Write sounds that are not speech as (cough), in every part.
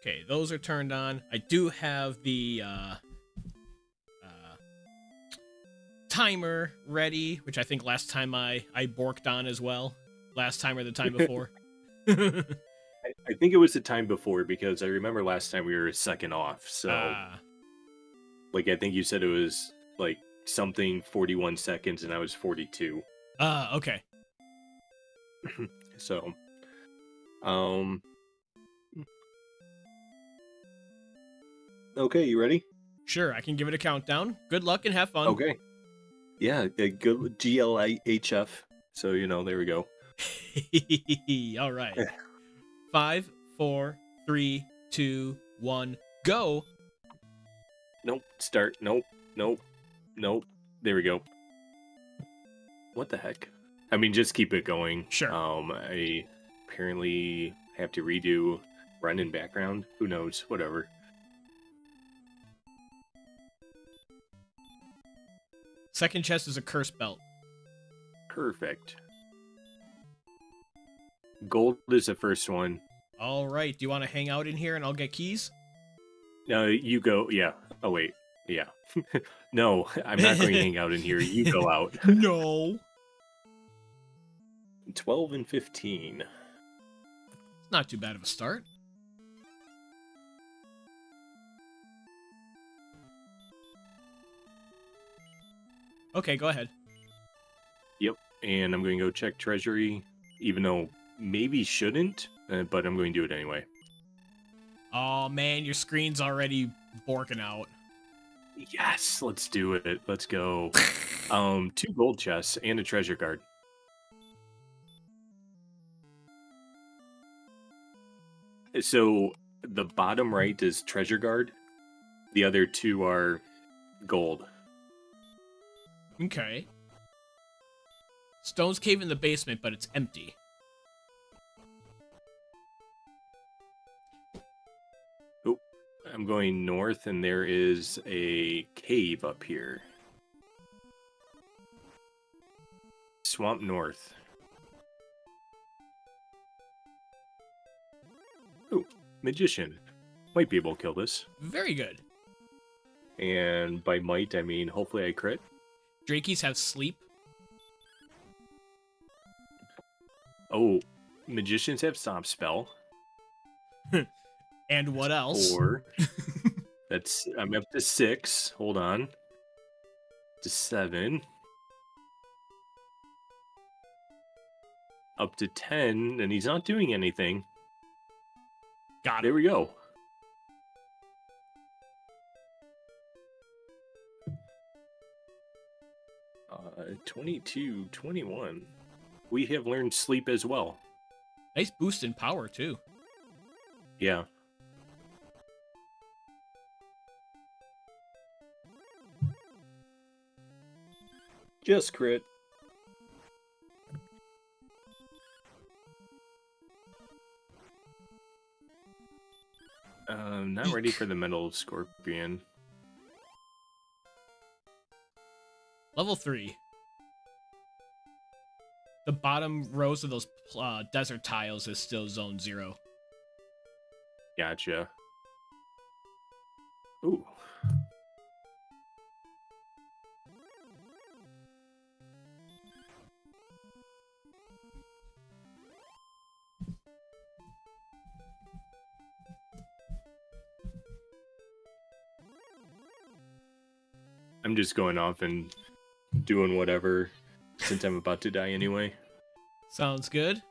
Okay, those are turned on. I do have the uh, uh, timer ready, which I think last time I I borked on as well. Last time or the time (laughs) before. I, I think it was the time before because I remember last time we were a second off. So, Ah, like, I think you said it was like something 41 seconds and I was 42. ah, okay. (clears throat) So, um, okay, you ready? Sure, I can give it a countdown. Good luck and have fun. Okay. Yeah, good G L I H F. So you know, there we go. (laughs) All right. Five, four, three, two, one, go. Nope. Start. Nope. Nope. Nope. There we go. What the heck? I mean, just keep it going. Sure. Um, I apparently have to redo run in background. Who knows? Whatever. Second chest is a curse belt. Perfect. Gold is the first one. All right. Do you want to hang out in here and I'll get keys? No, you go. Yeah. Oh wait. Yeah. (laughs) no, I'm not going to hang out in here. You go (laughs) out. No. 12 and 15. It's not too bad of a start. Okay, go ahead. Yep, and I'm going to go check treasury, even though maybe shouldn't, uh, but I'm going to do it anyway. Oh man, your screen's already borking out. Yes, let's do it. Let's go. (laughs) um, two gold chests and a treasure card. So the bottom right is treasure guard. The other two are gold. Okay. Stone's cave in the basement, but it's empty. Oh, I'm going north, and there is a cave up here. Swamp North. Ooh, magician. Might be able to kill this. Very good. And by might, I mean hopefully I crit. Drakees have sleep. Oh, magicians have stop spell. (laughs) And what else? Four. (laughs) That's I'm up to six. Hold on. To seven. Up to ten, and he's not doing anything. Got There it. we go. Uh, 22, 21. We have learned sleep as well. Nice boost in power too. Yeah. Just crit. Um, not ready for the metal scorpion. Level three. The bottom rows of those uh, desert tiles is still zone zero. Gotcha. Ooh. I'm just going off and doing whatever since I'm about to die anyway. Sounds good.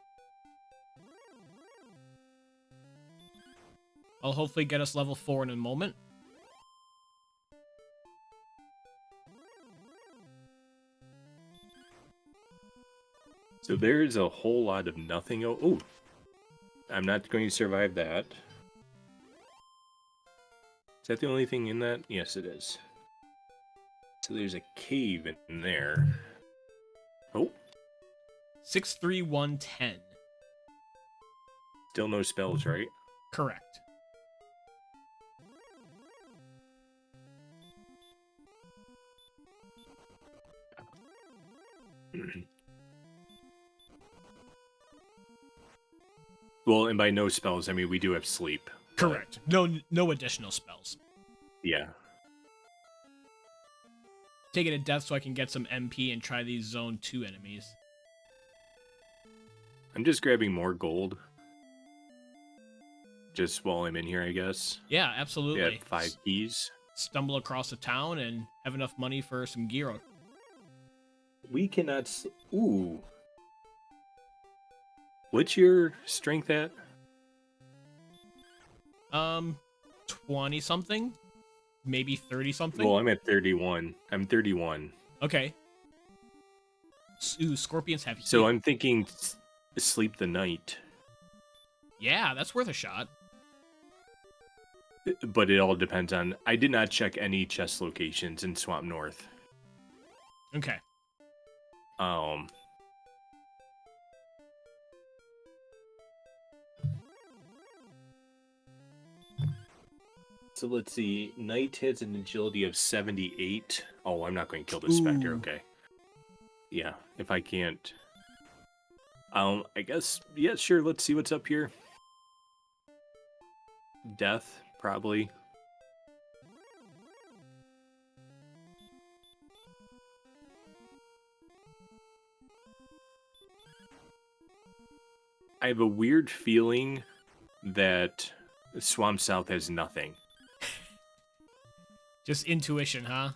I'll hopefully get us level four in a moment. So there's a whole lot of nothing. Oh, ooh. I'm not going to survive that. Is that the only thing in that? Yes, it is. So there's a cave in there. Oh, Six three one ten. still no spells, right? Correct. (clears throat) Well, and by no spells, I mean we do have sleep. but- Correct. No no additional spells. Yeah. Taking a death so I can get some MP and try these zone two enemies. I'm just grabbing more gold. Just while I'm in here, I guess. Yeah, absolutely. have five keys. Stumble across a town and have enough money for some gear. We cannot. s- Ooh. What's your strength at? Um, twenty something, maybe thirty something. Well, I'm at 31. I'm 31. okay. Ooh, scorpions have. So. I'm thinking s- sleep the night. Yeah, that's worth a shot. But it all depends on. I did not check any chest locations in Swamp North. Okay. Um. So let's see. Knight has an agility of 78. Oh, I'm not going to kill the Spectre. Okay. Yeah, if I can't. Um, I guess. Yeah, sure. Let's see what's up here. Death, probably. I have a weird feeling that Swamp South has nothing. Just intuition, huh?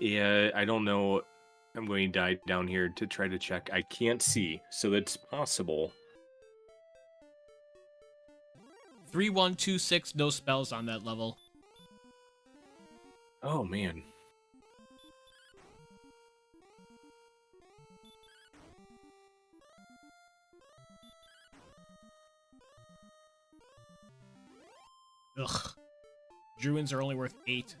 Yeah, I don't know. I'm going to dive down here to try to check. I can't see, so it's possible. Three one two six. No spells on that level. Oh man. Ugh. Druids are only worth eight.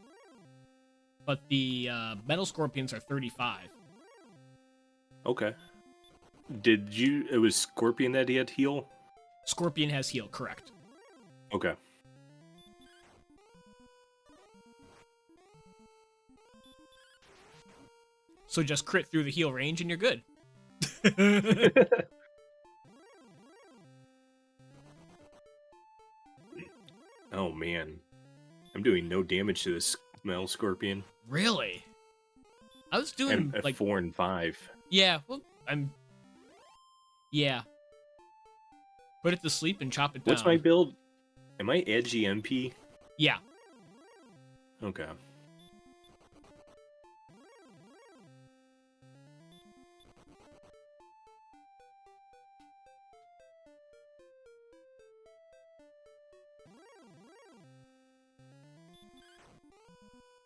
But the uh, metal scorpions are 35. Okay. Did you? It was Scorpion that he had heal. Scorpion has heal, correct. Okay. So just crit through the heal range and you're good. (laughs) oh man, I'm doing no damage to this metal scorpion. really? I was doing I'm like four and five. Yeah, well I'm yeah. Put it to sleep and chop it down. What's my build? Am I edgy MP? Yeah. Okay.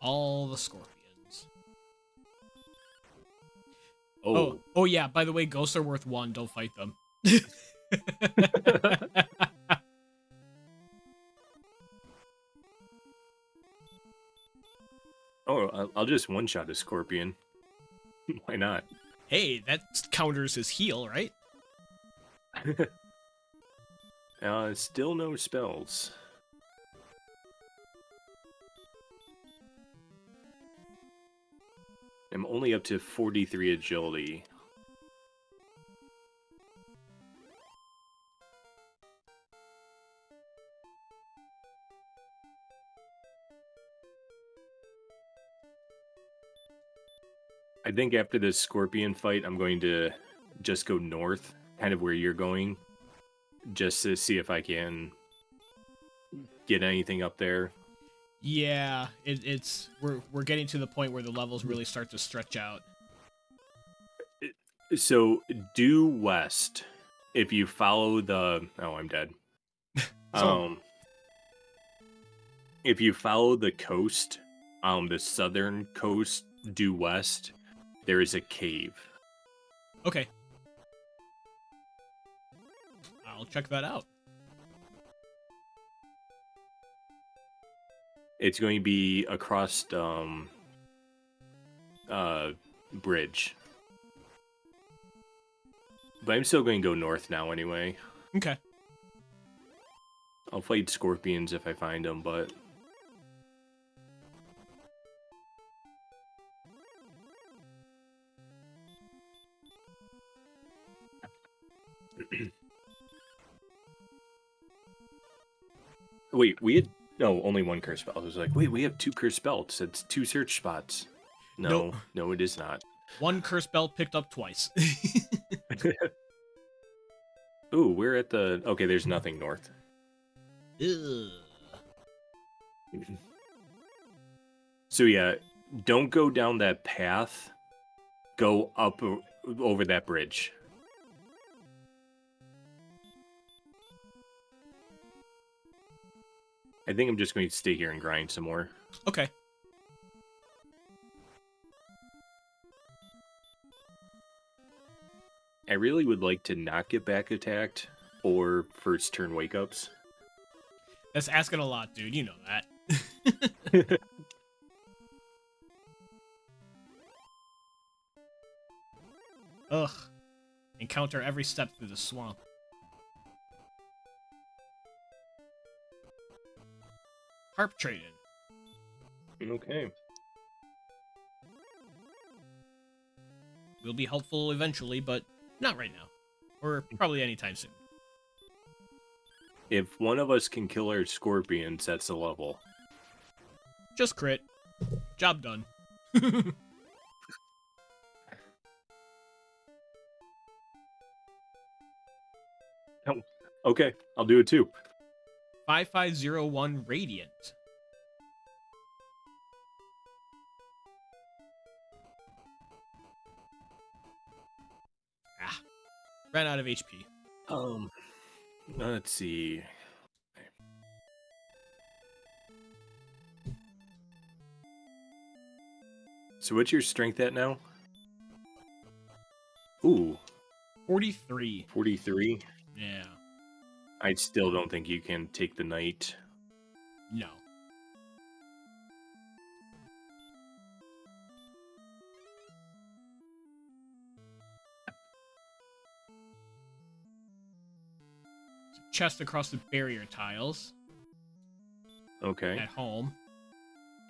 All the scorpions. Oh, Oh, oh yeah, by the way, ghosts are worth one, don't fight them. (laughs) oh, I'll- just one shot a scorpion. (laughs) Why not? hey, that counters his heal, right? (laughs) Uh, still no spells. I'm only up to 43 agility. I think after this scorpion fight, I'm going to just go north, kind of where you're going, just to see if I can get anything up there. Yeah, it, it's we're we're getting to the point where the levels really start to stretch out. So due west, if you follow the oh, I'm dead. (laughs) So- um, if you follow the coast, um, the southern coast due west, there is a cave. Okay. I'll check that out. It's going to be across um uh bridge. But I'm still going to go north now anyway. Okay. I'll fight scorpions if I find them, but (clears throat) Wait, we had no only one curse spell. I was like, wait, we have two curse spells. It's two search spots. No, Nope. no, it is not. One curse belt picked up twice. (laughs) Ooh, we're at the. Okay, there's nothing north. So yeah, don't go down that path. Go up over that bridge. I think I'm just going to stay here and grind some more. Okay. I really would like to not get back attacked or first turn wake ups. That's asking a lot, dude. You know that. (laughs) Ugh. Encounter every step through the swamp. Harp trading. Okay. will be helpful eventually, but not right now. Or probably anytime soon. If one of us can kill our scorpions, that's a level. Just crit. Job done. (laughs) Oh, okay, I'll do it too. 5501 Radiant. Ah. Ran out of HP. Um, let's see. So what's your strength at now? Ooh, 43. 43. Yeah. I still don't think you can take the knight. No. Chest across the barrier tiles Okay. at home.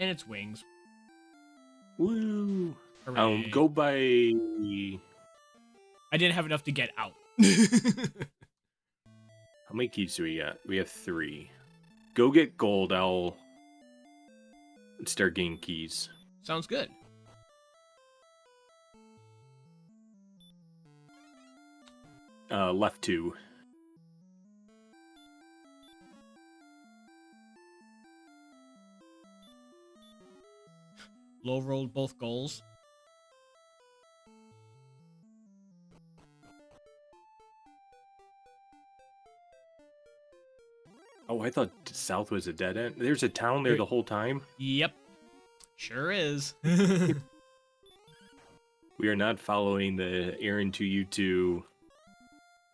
And its wings. Woo. Um, Hooray. go by. I didn't have enough to get out. (laughs) How many keys do we got? We have three. Go get gold. I'll start getting keys. Sounds good. Uh, left two. Low rolled both goals. Oh, I thought south was a dead end. There's a town there the whole time. Yep. Sure is. (laughs) We are not following the errand to you two.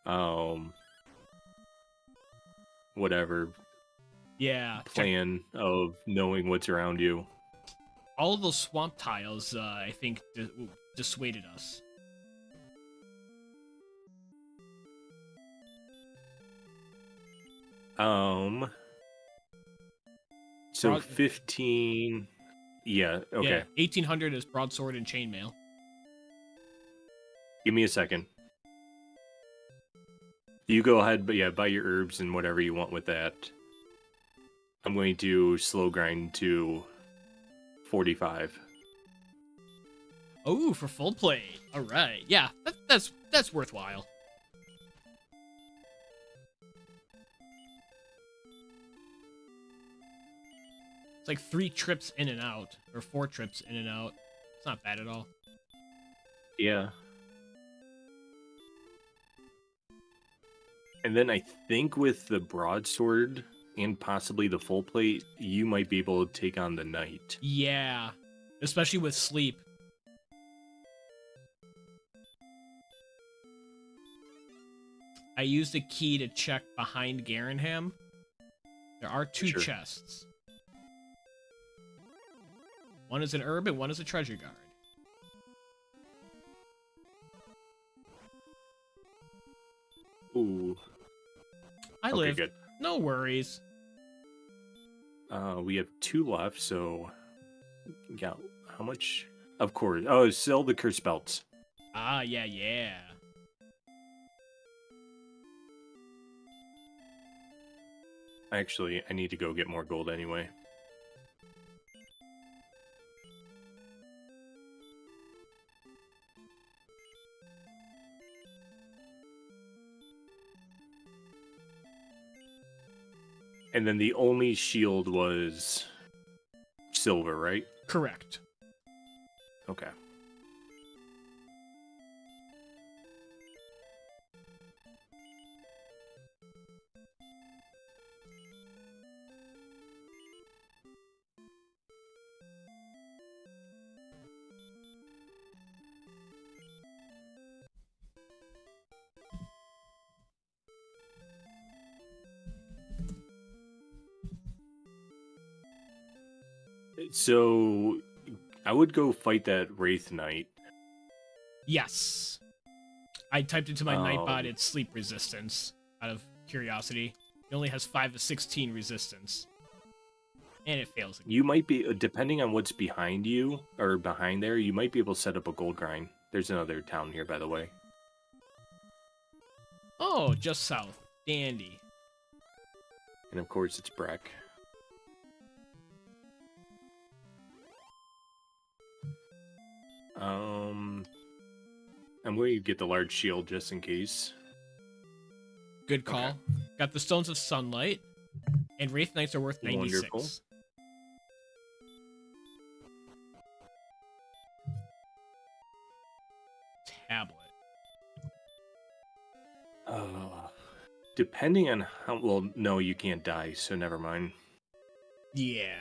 Um. Whatever yeah. check- plan of knowing what's around you. all those swamp tiles, uh, I think, di- dissuaded us. Um. So Broad- fifteen. Yeah. Okay. Yeah, 1800 is broadsword and chainmail. Give me a second. You go ahead, but yeah, buy your herbs and whatever you want with that. I'm going to slow grind to 45. Oh, for full play. All right. Yeah, that, that's that's worthwhile. It's like three trips in and out, or four trips in and out. It's not bad at all. Yeah. And then I think with the broadsword and possibly the full plate, you might be able to take on the knight. Yeah, especially with sleep. I used a key to check behind Garinham. There are two Sure. chests. One is an herb and one is a treasure guard. Ooh. I okay, live. good. No worries. Uh, we have two left, so yeah. How much? Of course. Oh, sell the curse belts. Ah, yeah, yeah. Actually, I need to go get more gold anyway. And then the only shield was silver, right? Correct. Okay. So I would go fight that Wraith Knight. Yes. I typed into my Nightbot Um, its sleep resistance out of curiosity. It only has 5 to 16 resistance. And it fails again. You might be, uh, depending on what's behind you or behind there, you might be able to set up a gold grind. There's another town here, by the way. Oh, just south. Dandy. And of course, it's Breck. Um, I'm going to get the large shield just in case. Good call. Got the Stones of Sunlight. And Wraith Knights are worth 96. Wonderful. Tablet. Uh, depending on how well, no, you can't die, so never mind. Yeah.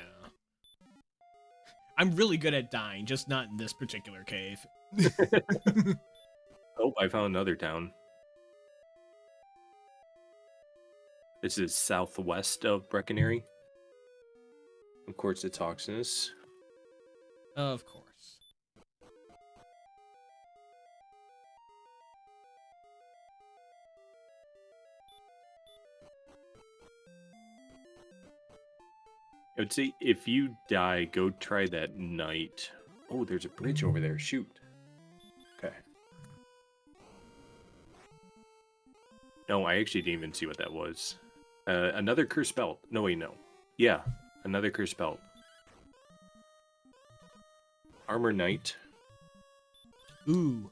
I'm really good at dying, just not in this particular cave. (laughs) Oh, I found another town. This is southwest of Brecconary. Of course, it's Hauksness. Of course. I would say if you die, go try that knight. Oh, there's a bridge over there. Shoot. Okay. No, I actually didn't even see what that was. Uh, another curse belt. No, wait, no. Yeah, another curse belt. Armor Knight. Ooh.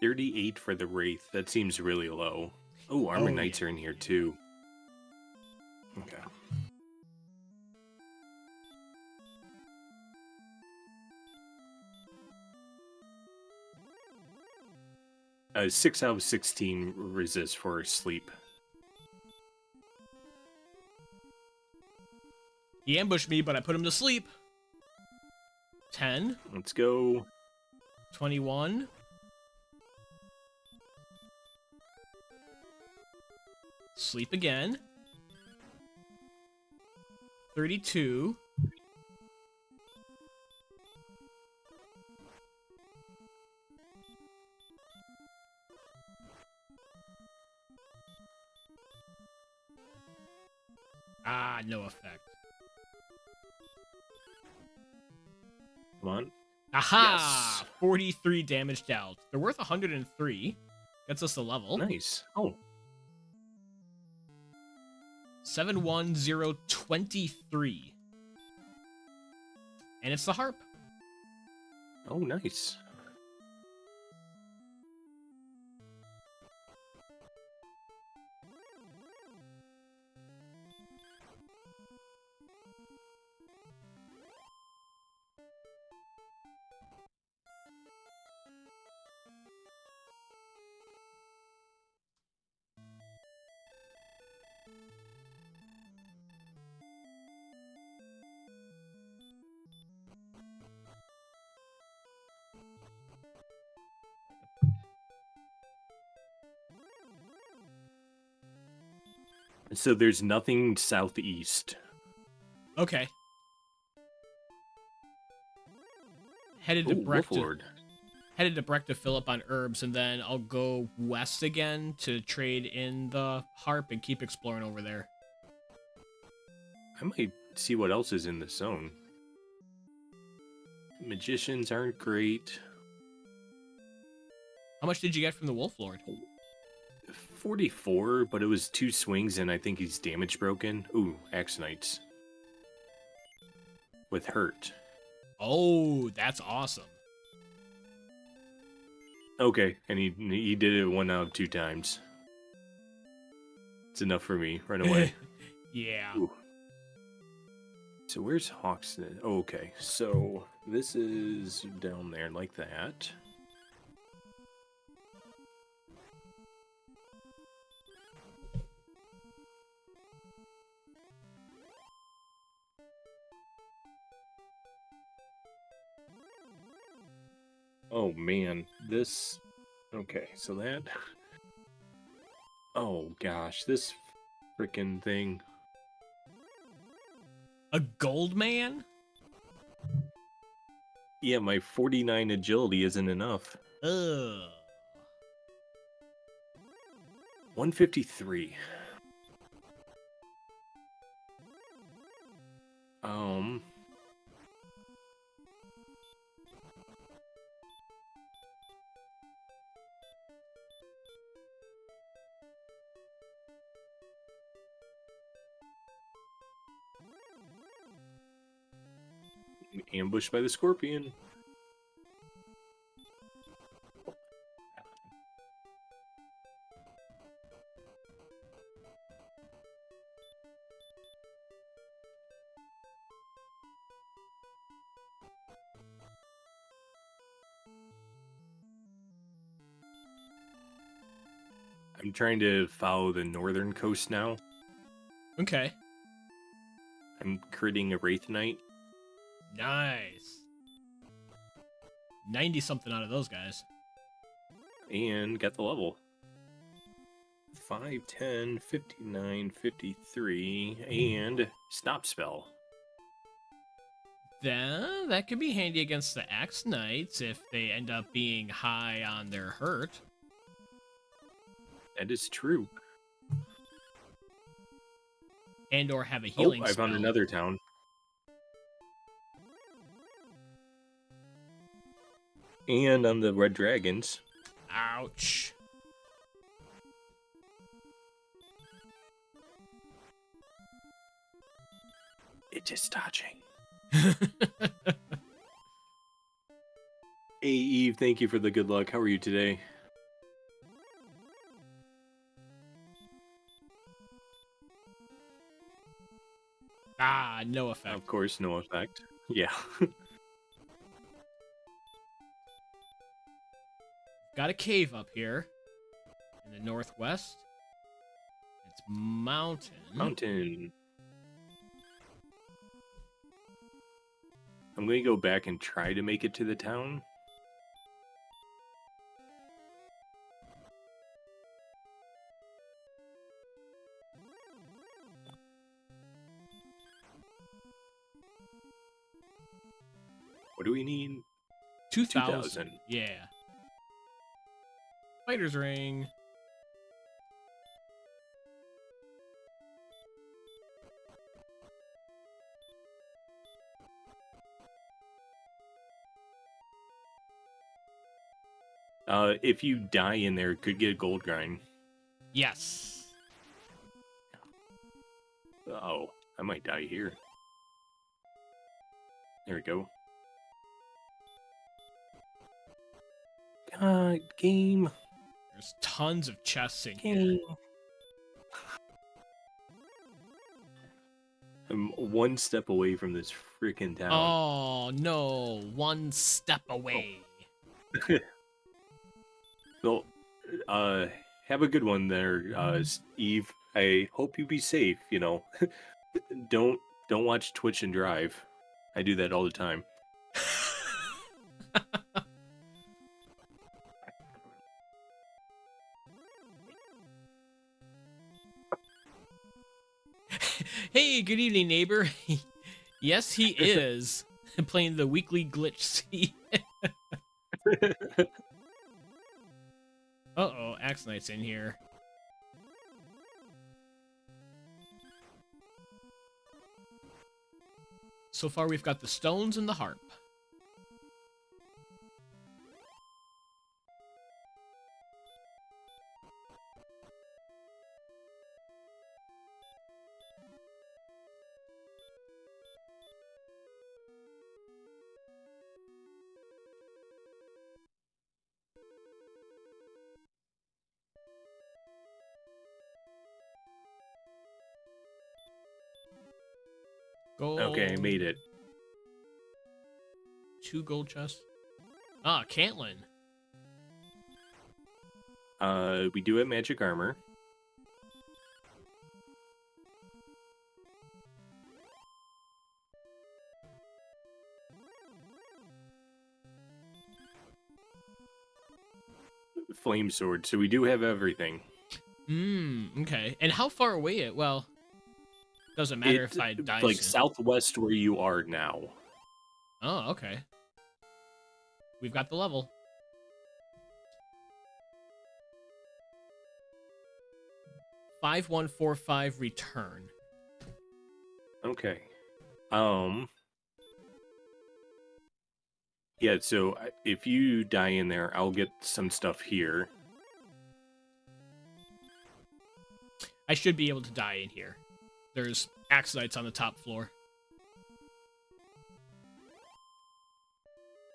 Thirty-eight for the Wraith. That seems really low. Oh, Armor Oh, Knights yeah. are in here too. Okay. Uh, six out of sixteen resist for sleep. He ambushed me, but I put him to sleep. 10, Let's go. 21. Sleep again. 32. Ah, no effect. Come on. Aha! 43 damage dealt. They're worth 103. Gets us a level. Nice. Oh, 71023. And it's the harp. oh, nice. So there's nothing southeast. Okay. Headed to Ooh, headed to Breck to fill up on herbs, and then I'll go west again to trade in the harp and keep exploring over there. I might see what else is in the zone. Magicians aren't great. How much did you get from the Wolf Lord? Oh, 44, but it was two swings, and I think he's damage broken. Ooh, Axe Knights. With hurt. Oh, that's awesome. Okay, and he he did it one out of two times. It's enough for me. Run away. (laughs) yeah. Ooh. So where's Hauksness? Oh, okay, so this is down there like that. Oh man, this. Okay, so that. Oh gosh, this freaking thing. A gold man? Yeah, my 49 agility isn't enough. Ugh. 153. Um. Ambushed by the scorpion. I'm trying to follow the northern coast now. Okay. I'm critting a Wraith Knight. Nice. 90 something out of those guys. and got the level. 5, 10, 59, 53, and stop spell. Then that could be handy against the Axe Knights if they end up being high on their hurt. That is true. And or have a healing. Oh, healing I found spell. another town. And on the Red Dragons. Ouch. It is dodging. (laughs) Hey, Eve, thank you for the good luck. How are you today? ah, no effect. Of course, no effect. Yeah. (laughs) Got a cave up here in the northwest. It's mountain. Mountain. I'm going to go back and try to make it to the town. What do we need? 2000. 2000. Yeah. Fighter's ring. Uh, if you die in there, could get a gold grind. Yes. Oh, I might die here. There we go. God, game, There's tons of chests in here. I'm one step away from this freaking town. Oh no, one step away. (laughs) Well, uh, have a good one there, uh, Eve. I hope you be safe. You know, (laughs) don't don't watch Twitch and drive. I do that all the time. (laughs) good evening, neighbor. (laughs) yes, he is (laughs) playing the weekly glitch. See, (laughs) Uh-oh, Axe Knight's in here. So far, we've got the stones and the harp. Okay, I made it. Two gold chests. Ah, Cantlin. Uh, we do have magic armor. Flame sword. So we do have everything. Hmm, okay. And how far away it? Well, doesn't matter It- if I die like soon. southwest where you are now. Oh, okay. We've got the level. Five one four five return. Okay. Um. Yeah, so if you die in there, I'll get some stuff here. I should be able to die in here. There's Axe Knights on the top floor.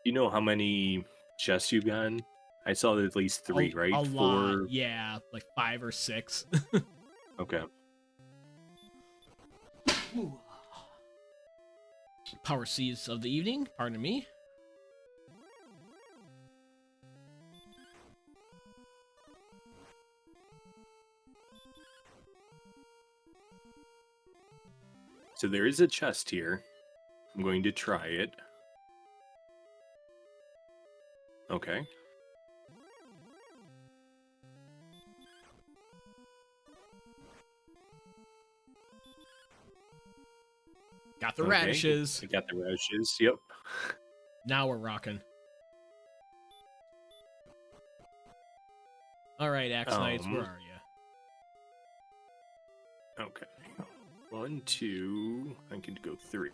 You know how many chests you've gotten? I saw at least three, a, right? A Four. lot. Yeah, like five or six. (laughs) Okay. Power seas of the evening. Pardon me. So there is a chest here. I'm going to try it. Okay. Got the Okay. radishes. I got the radishes. Yep. Now we're rocking. All right, Axe Knights, where Um, are you? Okay. One, two. I can go three.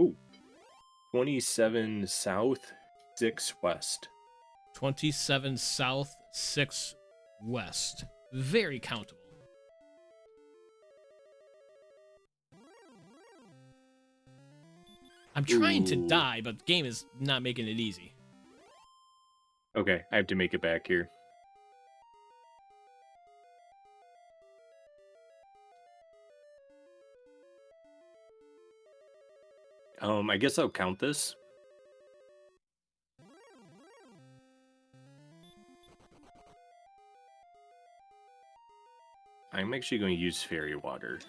Ooh. 27 south, 6 west. 27 south, 6 west. Very countable. I'm trying to die, but the game is not making it easy. Okay, I have to make it back here. Um, I guess I'll count this. I'm actually going to use fairy water.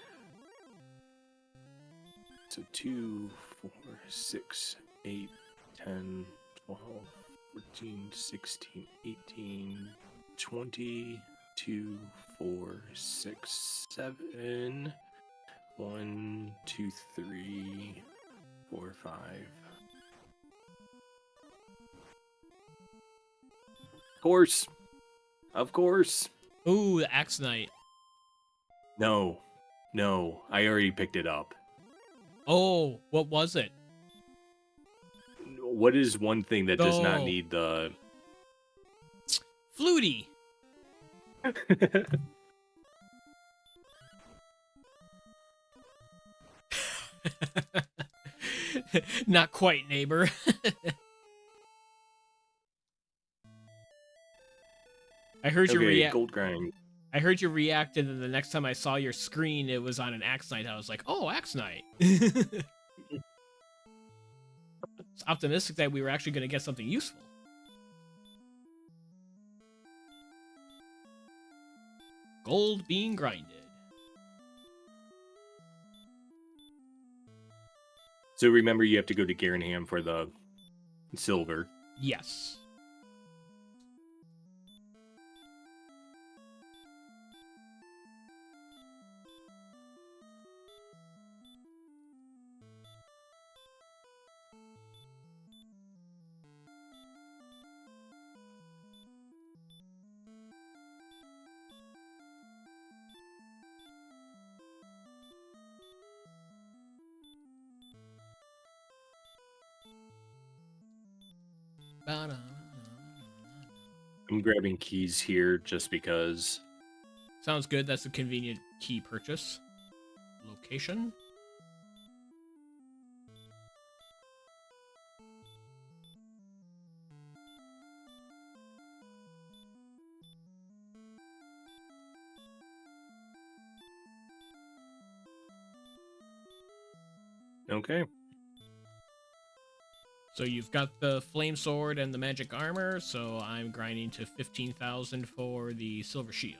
So 2, 4, 6, 8, 10, 12, 14, 16, 18, 20, 2, 4, 6, 7, 1, 2, 3, 4, 5. Of course. Of course. Ooh, the Axe Knight. No. No. I already picked it up. Oh, what was it? What is one thing that does not oh. need the Flutie. (laughs) (laughs) Not quite, neighbor. (laughs) I heard you okay, react. gold grind. I heard you reacted, and the next time I saw your screen, it was on an Axe Knight. I was like, "Oh, Axe Knight." (laughs) it's optimistic that we were actually going to get something useful. Gold being grinded. So remember, you have to go to Garinham for the silver. Yes. I'm grabbing keys here just because. Sounds good. That's a convenient key purchase. Location. Okay. So you've got the flame sword and the magic armor, so I'm grinding to 15,000 for the silver shield.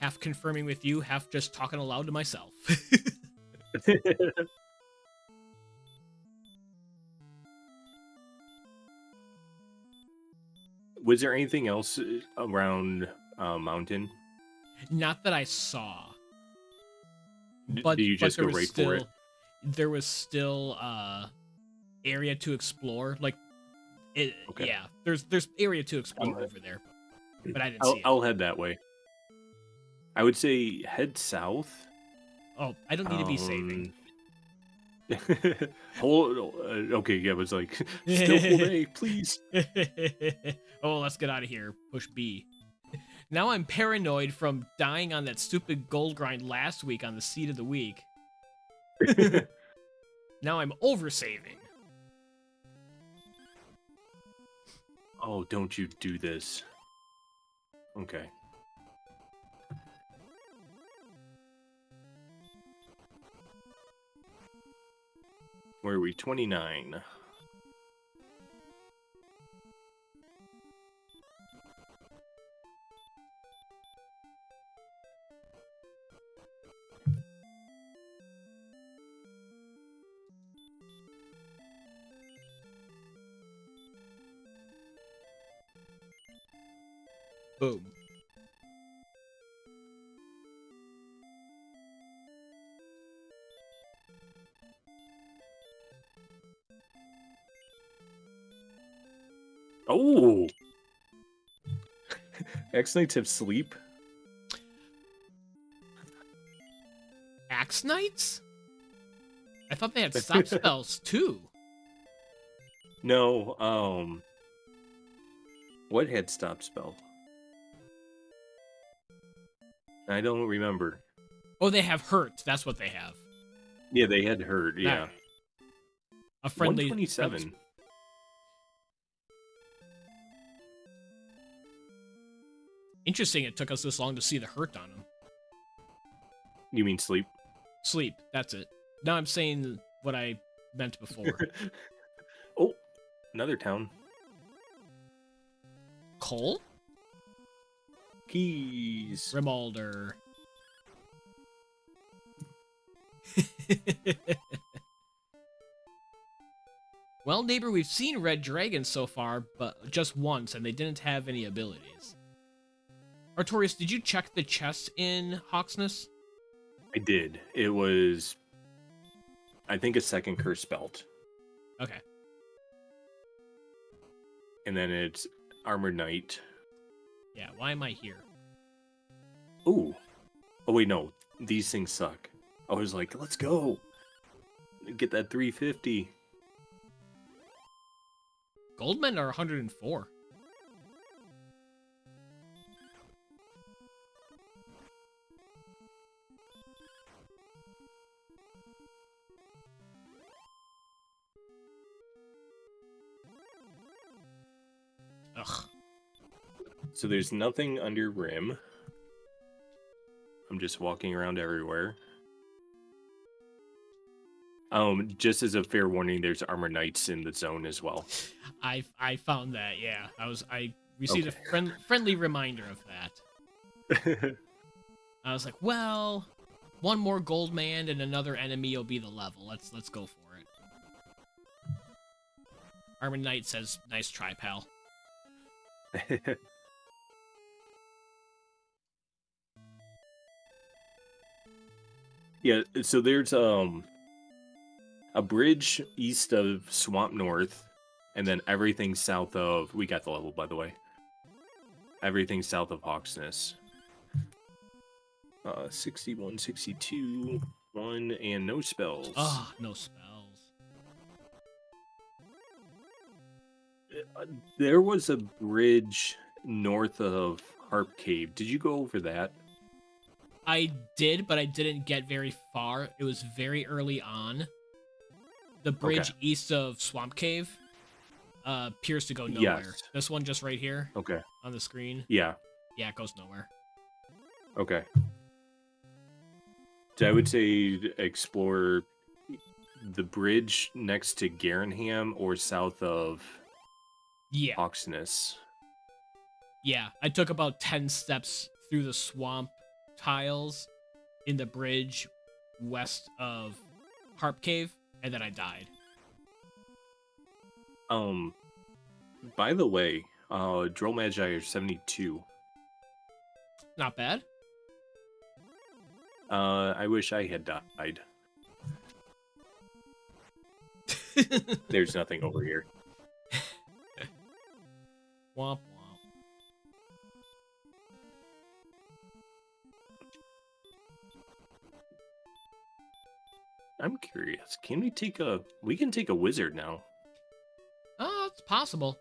Half confirming with you, half just talking aloud to myself. (laughs) Was there anything else around uh, Mountain? Not that I saw. D- But, Do you just go right still, for it? There was still uh area to explore. Like it Okay. yeah, there's there's area to explore over there. But I didn't I'll, see it. I'll head that way. I would say head south. Oh, I don't need to be saving. Um, (laughs) hold. Uh, okay, yeah, it was like (laughs) still (laughs) hold A, please. oh, let's get out of here. Push B. Now I'm paranoid from dying on that stupid gold grind last week on the seed of the week. Now I'm oversaving. Oh, don't you do this. Okay. Where are we? 29. Boom. Oh. Axe Knights (laughs) have sleep. Axe Knights? I thought they had (laughs) stop spells too. No, um what had stop spell? I don't remember. Oh, they have hurt. That's what they have. Yeah, they had hurt. yeah. Alright. A friendly. 127. friendly- Interesting. It took us this long to see the hurt on him. You mean sleep? Sleep. That's it. Now I'm saying what I meant before. (laughs) oh, another town. Kol? Keys. Rimuldar. (laughs) well, neighbor, we've seen red dragons so far, but just once, and they didn't have any abilities. Artorious, did you check the chest in Hauksness? I did. It was I think a second curse belt. Okay. And then it's armored knight. Yeah, why am I here? Ooh. Oh wait, no. These things suck. I was like, let's go. Get that 350. Goldmen are 104. So there's nothing under rim. I'm just walking around everywhere. Um, just as a fair warning, there's armor knights in the zone as well. I I found that. Yeah, I was I received Okay. a friend, friendly reminder of that. (laughs) I was like, well, one more gold man and another enemy will be the level. Let's let's go for it. Armor Knight says, "Nice try, pal." (laughs) yeah, so there's um a bridge east of Swamp North, and then everything south of we got the level by the way. Everything south of Hauksness. Uh 61, 62, one and no spells. Ah, no spells. There was a bridge north of Harp Cave. Did you go over that? I did, but I didn't get very far. It was very early on. The bridge Okay. east of Swamp Cave uh, appears to go nowhere. Yes. This one just right here Okay. on the screen. Yeah. Yeah, it goes nowhere. Okay. So I would say explore the bridge next to Garinham or south of Yeah, Hauksness. yeah. I took about 10 steps through the swamp tiles in the bridge west of Harp Cave, and then I died. Um, by the way, uh, Droll Magi are 72. Not bad. Uh, I wish I had died. (laughs) There's nothing over here. Womp I'm curious. Can we take a? We can take a wizard now. Oh, it's possible.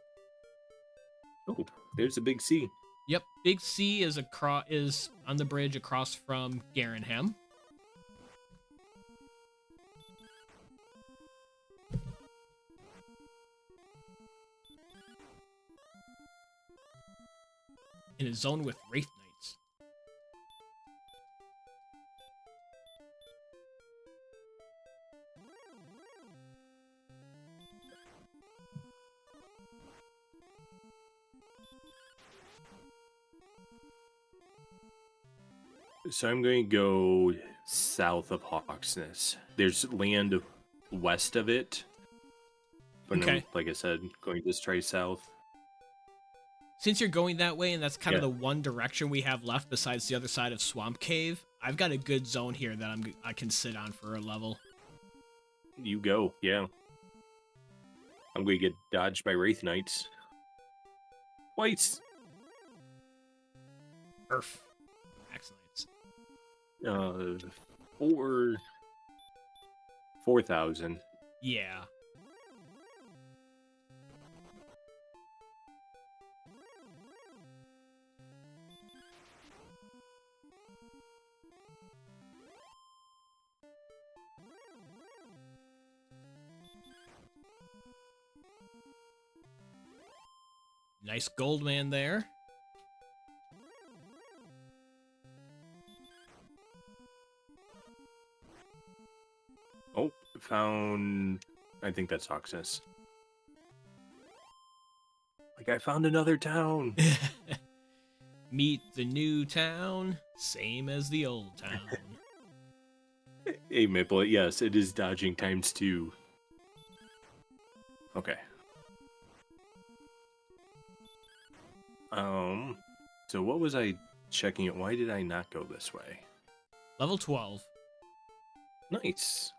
Oh, there's a big C. Yep, Big C is across is on the bridge across from Garinham. In a zone with Wraith So I'm going to go south of Hauksness. There's land west of it. But Okay. like I said, going to just try south. Since you're going that way, and that's kind Yeah. of the one direction we have left besides the other side of Swamp Cave, I've got a good zone here that I'm I can sit on for a level. You go, yeah. I'm going to get dodged by Wraith Knights. Twice. Earth. Uh, four. Four thousand. Yeah. Nice gold man there. Found. I think that's Oxus. Like I found another town. (laughs) Meet the new town, same as the old town. (laughs) hey, Mipple. Yes, it is dodging times two. Okay. Um. So what was I checking it? Why did I not go this way? Level 12. Nice.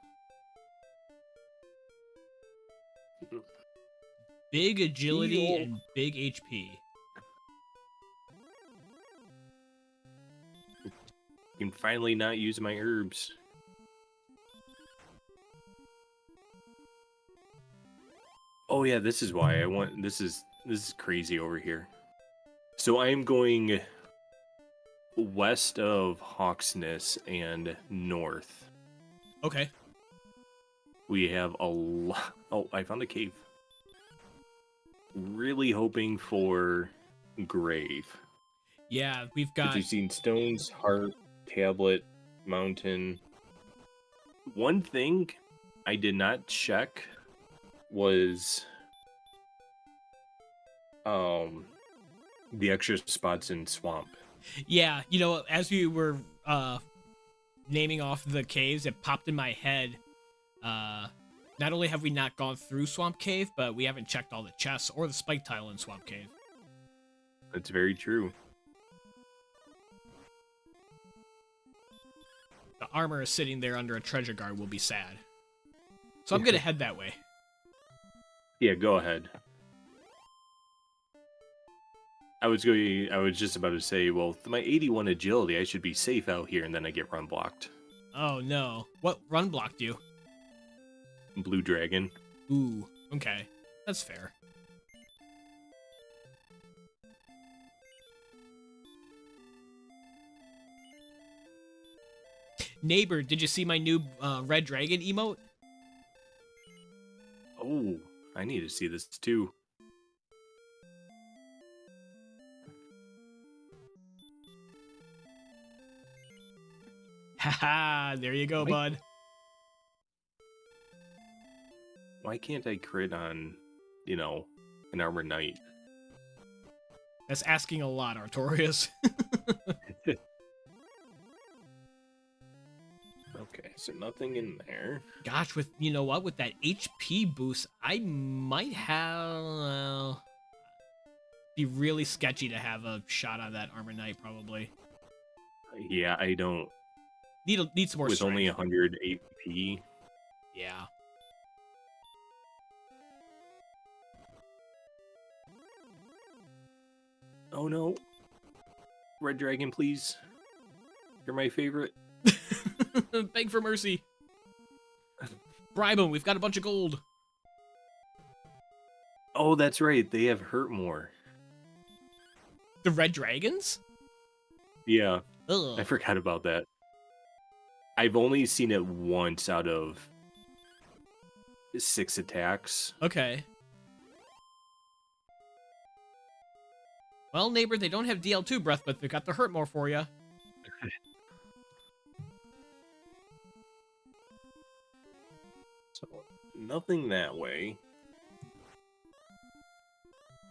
Big agility Heal. and big HP. I Can finally not use my herbs. Oh yeah, this is why I want this is this is crazy over here. So I am going west of Hauksness and north. Okay. We have a lot Oh, I found a cave. Really hoping for grave. Yeah, we've got you've seen stones, heart, tablet, mountain. One thing I did not check was um the extra spots in swamp. Yeah, you know, as we were uh naming off the caves, it popped in my head. Uh not only have we not gone through Swamp Cave, but we haven't checked all the chests or the spike tile in Swamp Cave. That's very true. The armor is sitting there under a treasure guard will be sad. So I'm gonna head that way. Yeah, go ahead. I was going I was just about to say, well, with my 81 agility, I should be safe out here and then I get run blocked. Oh no. What run blocked you? blue dragon. Ooh, okay. That's fair. Neighbor, did you see my new uh, red dragon emote? Oh, I need to see this too. Haha, there you go, Wait. bud. Why can't I crit on, you know, an armor knight? That's asking a lot, Artorious. (laughs) Okay, so nothing in there. Gosh, with you know what, with that HP boost, I might have uh, be really sketchy to have a shot on that armor knight. Probably Yeah, I don't. need a, need some more with strength. only 100 AP. yeah. Oh no. Red Dragon, please. You're my favorite. (laughs) Beg for mercy. Bribe him. We've got a bunch of gold. Oh, that's right. They have hurt more. The red dragons. Yeah, I forgot about that. I've only seen it once out of six attacks. Okay. Well, neighbor, they don't have DL2 breath, but they got the hurt more for you. So nothing that way.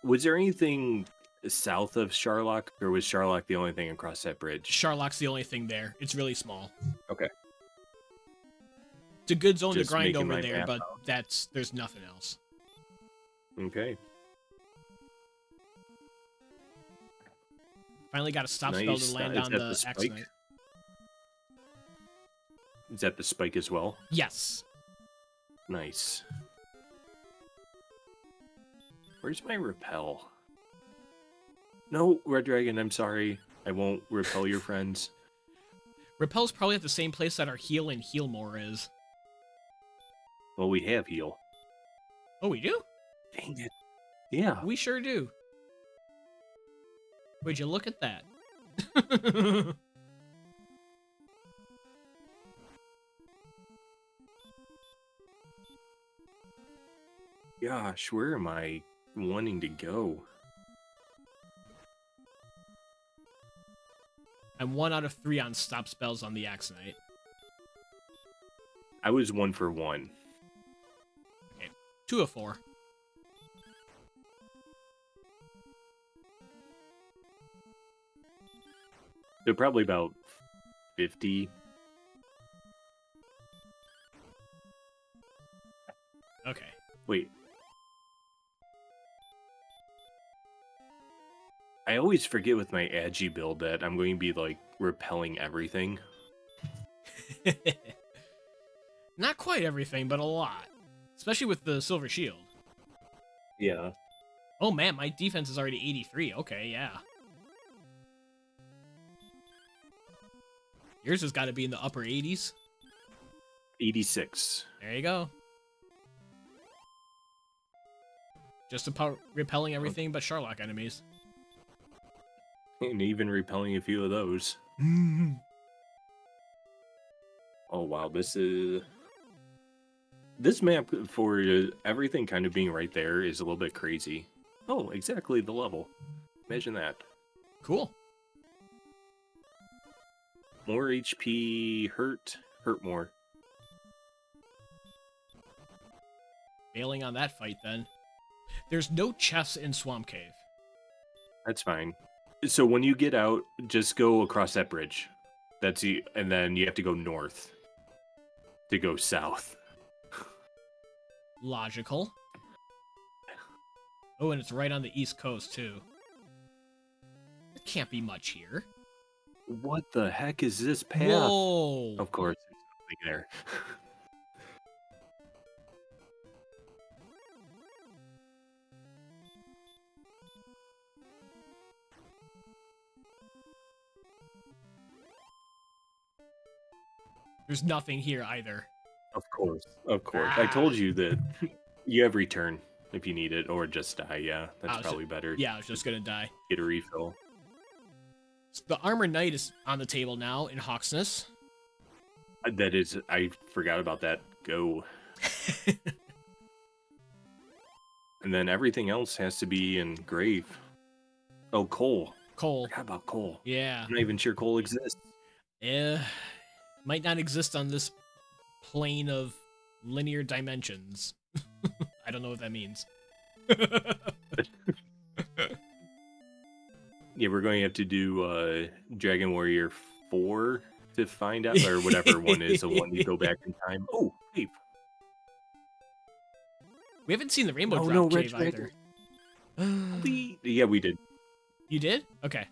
Was there anything south of Charlock, or was Charlock the only thing across that bridge? Charlock's the only thing there. It's really small. Okay. It's a good zone Just to grind over there, but that's there's nothing else. Okay. Finally got a stop spell to land Is on the, the? Knight. Is that the spike as well? Yes. Nice. Where's my repel? No, Red Dragon, I'm sorry. I won't repel your (laughs) friends. Repel's probably at the same place that our heal and heal more is. Well, we have heal. Oh, we do? Dang it. Yeah. We sure do. Would you look at that? (laughs) Gosh, where am I wanting to go? I'm one out of three on stop spells on the Axe Knight. I was one for one. Okay. Two of four. They're probably about 50. Okay. Wait. I always forget with my Agi build that I'm going to be like repelling everything. (laughs) Not quite everything, but a lot. Especially with the Silver Shield. Yeah. Oh man, my defense is already 83. Okay, yeah. Yours has got to be in the upper 80s. 86. There you go. Just about repelling everything but Charlock enemies. And even repelling a few of those. (laughs) Oh wow, this is this map for everything kind of being right there is a little bit crazy. Oh, exactly the level. Imagine that. cool. More HP, hurt, hurt more. Bailing on that fight then. There's no chests in Swamp Cave. That's fine. So when you get out, just go across that bridge. That's the, and then you have to go north to go south. Logical. Oh, and it's right on the east coast too. There can't be much here. What the heck is this path? Whoa! Of course, there's nothing there. (laughs) There's nothing here either. Of course, of course. I Ah. told you that (laughs) you have return if you need it, or just die. Yeah, that's probably better. Yeah, I was just gonna die. Get a refill. So the Armor Knight is on the table now in Hauksness. Uh, that is, I forgot about that. Go. (laughs) and then everything else has to be in grave. Oh, Kol. Kol. Forgot about Kol. Yeah. I'm not even sure Kol exists. Yeah, might not exist on this plane of linear dimensions. (laughs) I don't know what that means. (laughs) Yeah, we're going to have to do uh, Dragon Warrior 4 to find out, or whatever one is, the one you go back in time. (laughs) Oh, cave. we haven't seen the Rainbow Oh, Drop no, Red Cave Dragon. either. (gasps) (gasps) We- Yeah, we did. you did? Okay.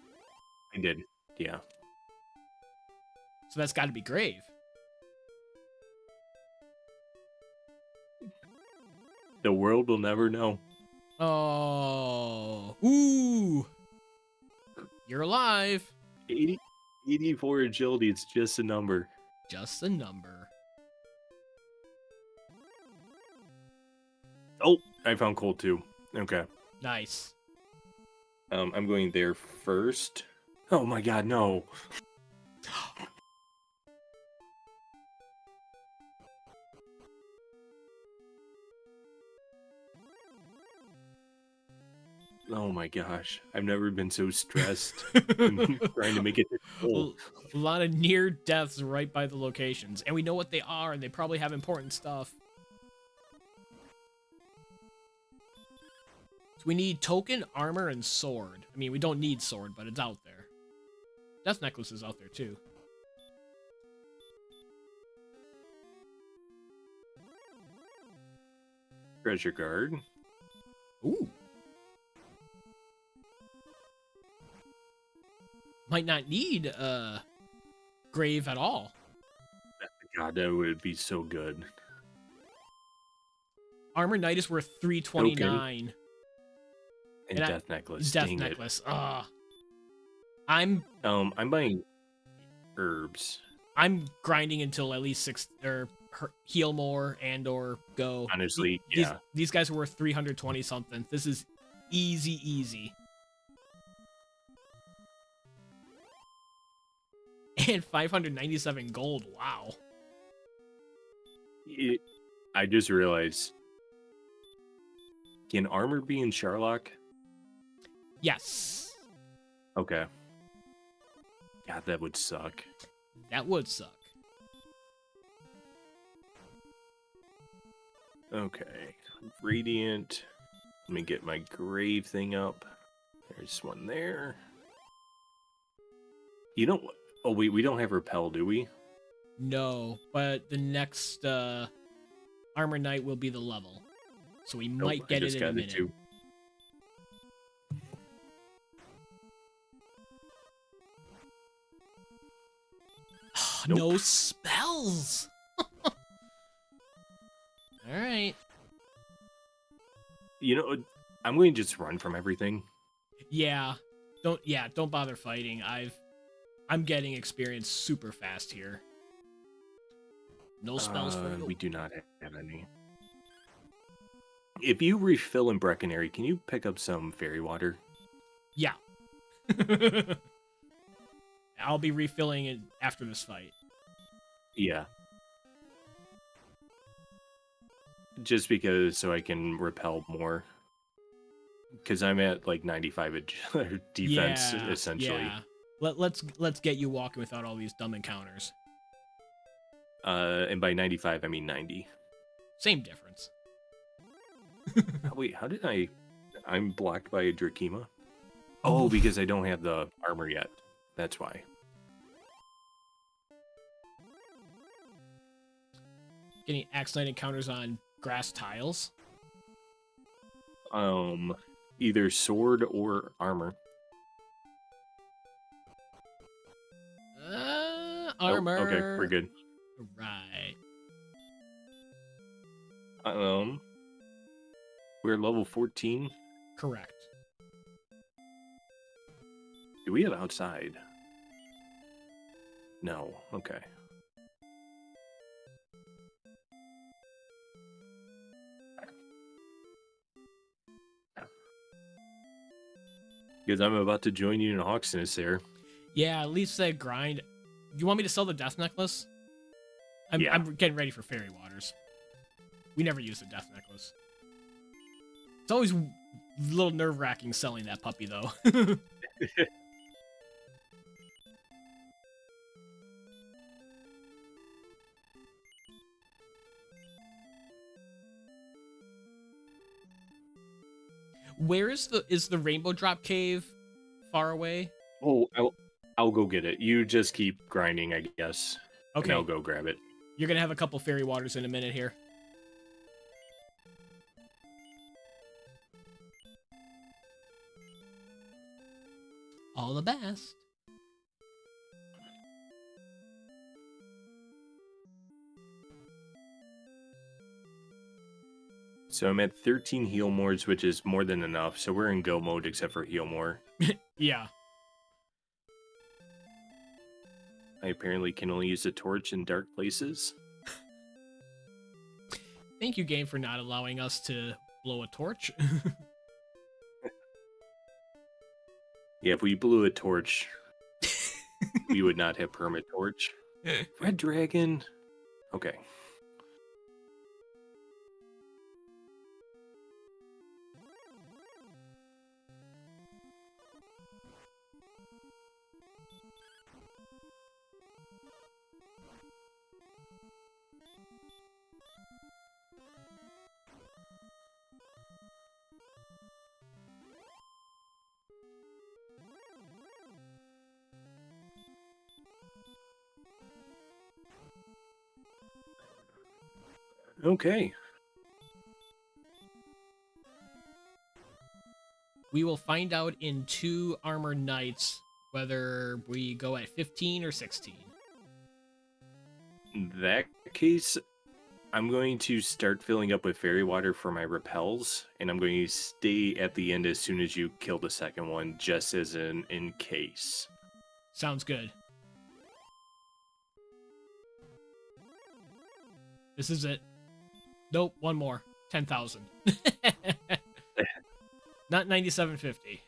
I did. Yeah. So that's got to be Grave. The world will never know. Oh. Ooh. You're alive. 80, 84 agility, it's just a number. Just a number. Oh, I found Kol too. Okay. Nice. Um, I'm going there first. Oh my god, no. (gasps) (gasps) Oh my gosh. I've never been so stressed (laughs) trying to make it a lot of near deaths right by the locations, and we know what they are, and they probably have important stuff. So we need token, armor, and sword. I mean, we don't need sword, but it's out there. Death necklace is out there too. Treasure guard. Ooh. Might not need a grave at all. God, that would be so good. Armor knight is worth 329. And, And I- death necklace. Death dang necklace. Ah. I'm Um, I'm buying herbs. I'm grinding until at least six or heal more and or go. Honestly, These, yeah. these guys are worth 320 something. This is easy, easy. And 597 gold. Wow. It, I just realized. Can armor be in Charlock? Yes. Okay. God, that would suck. That would suck. Okay. Radiant. Let me get my grave thing up. There's one there. You don't. Oh wait, we don't have repel, do we? No, but the next uh armor knight will be the level. So we Nope, might get it in a minute. too. (sighs) Nope. no spells. (laughs) All right. You know, I'm going to just run from everything. Yeah. Don't yeah, don't bother fighting. I've I'm getting experience super fast here. No spells for Uh, you. We do not have any. If you refill in Brecconary, can you pick up some fairy water? Yeah. (laughs) I'll be refilling it after this fight. Yeah. Just because, so I can repel more. Because I'm at like 95 (laughs) defense, Yeah, essentially. Yeah. Let, let's let's get you walking without all these dumb encounters. Uh, and by 95, I mean 90. Same difference. (laughs) Oh, wait, how did I? I'm blocked by a Drakeema. Oh, because I don't have the armor yet. That's why. Getting Axe Knight encounters on grass tiles. Um, either sword or armor. Uh, Oh, armor. okay, we're good. Right. Um, we're level 14. Correct. Do we have outside? No. Okay. Because I'm about to join you in Hauksness there. Yeah, at least that grind. You want me to sell the death necklace? I'm, Yeah. I'm getting ready for fairy waters. We never use the death necklace. It's always a little nerve wracking selling that puppy though. (laughs) Where is the is the rainbow drop cave far away? Oh, I'll, go get it. You just keep grinding, I guess. And Okay, I'll go grab it. you're gonna have a couple fairy waters in a minute here. All the best. So I'm at 13 heal mores, which is more than enough. So we're in go mode except for heal more. (laughs) Yeah. I apparently can only use a torch in dark places. Thank you, game, for not allowing us to blow a torch. (laughs) Yeah, if we blew a torch, we would not have permit torch. (laughs) Red dragon. Okay. Okay. we will find out in two armor knights whether we go at 15 or 16. In that case, I'm going to start filling up with fairy water for my repels, and I'm going to stay at the end as soon as you kill the second one, just as an in case. Sounds good. This is it. Nope, one more. 10,000. (laughs) Not 9750.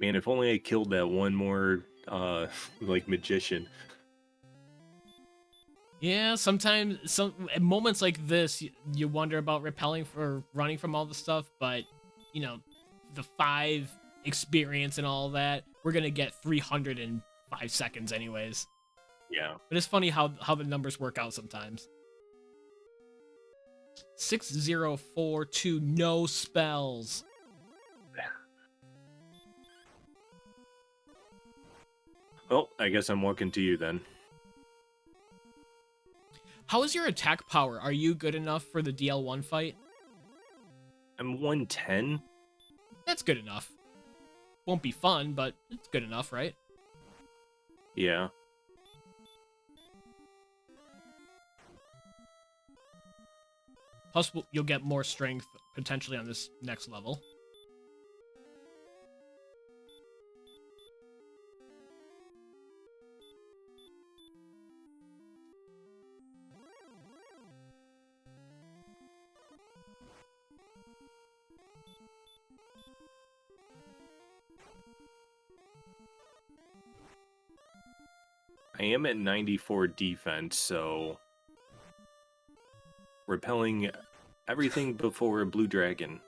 Man, if only I killed that one more, uh, (laughs) like magician. Yeah, sometimes some at moments like this you, you wonder about repelling for running from all the stuff, but you know, the 5 experience and all that, we're going to get 300 in 5 seconds anyways. Yeah. But it's funny how how the numbers work out sometimes. 6042 no spells. Well, I guess I'm walking to you then. How is your attack power? Are you good enough for the DL1 fight? I'm 110. That's good enough. Won't be fun, but it's good enough, right? Yeah. Plus, you'll get more strength potentially on this next level. Am at 94 defense, so repelling everything before a blue dragon.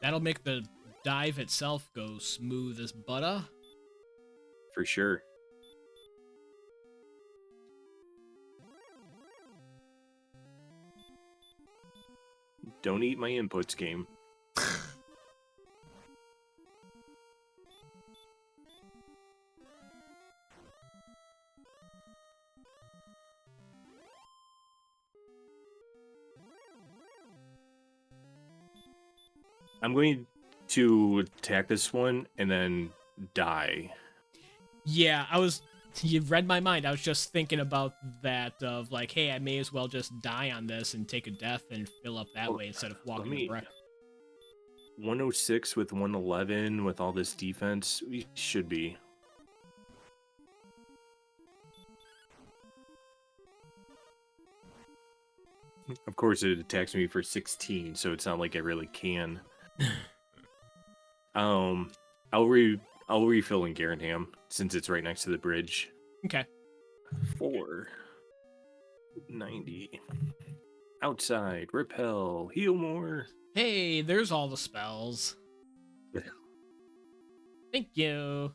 That'll make the dive itself go smooth as butter. For sure. Don't eat my inputs game. I'm going to attack this one and then die. Yeah, I was. You read my mind. I was just thinking about that of like, hey, I may as well just die on this and take a death and fill up that way instead of walking me- the brick. 106 with 111 with all this defense, we should be. Of course, it attacks me for 16, so it's not like I really can. (sighs) um, I'll re I'll refill in Garinham since it's right next to the bridge. Okay. Four. 90. Outside, repel, heal more. Hey, there's all the spells. Yeah. (laughs) Thank you.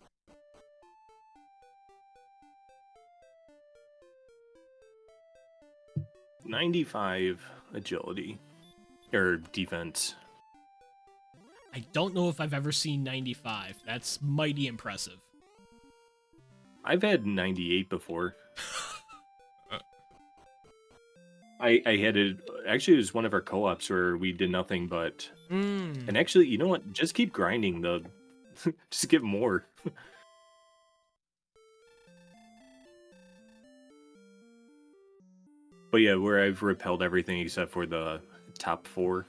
Ninety-five agility, or defense. I don't know if I've ever seen 95. That's mighty impressive. I've had ninety-eight before. (laughs) I I had it. Actually, it was one of our co-ops where we did nothing but. Mm. And actually, you know what? Just keep grinding the. (laughs) just get more. (laughs) but yeah, where I've repelled everything except for the top four.